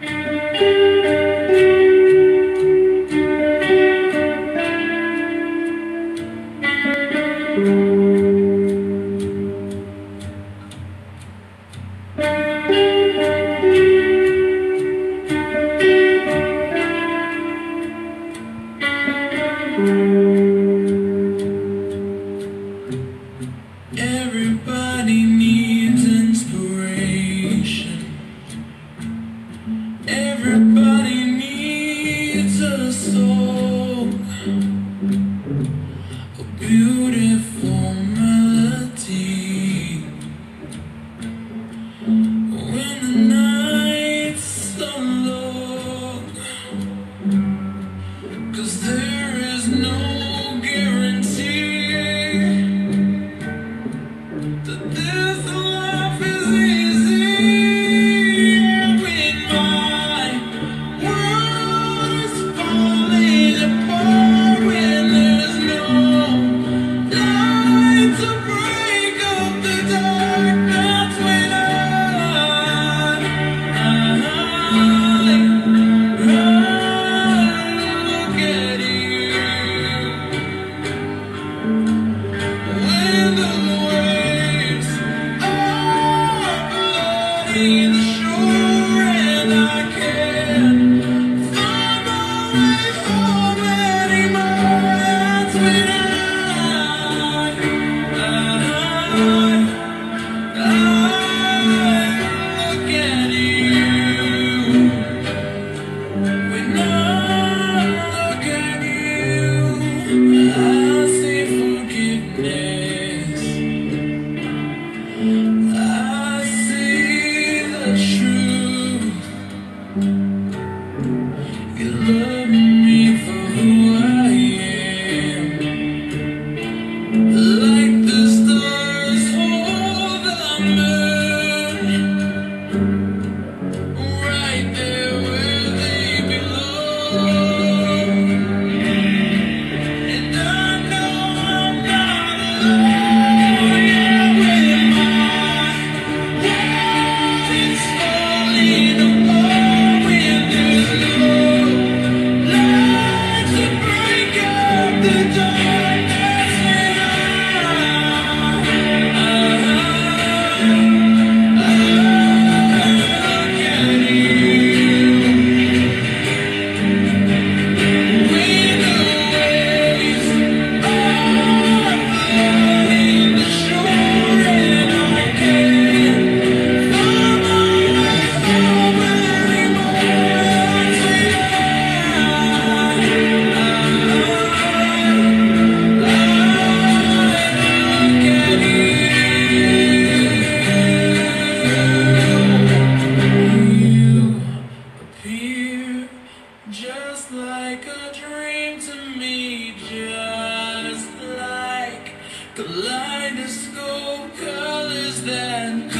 thank you. Please. you. Kaleidoscope colors that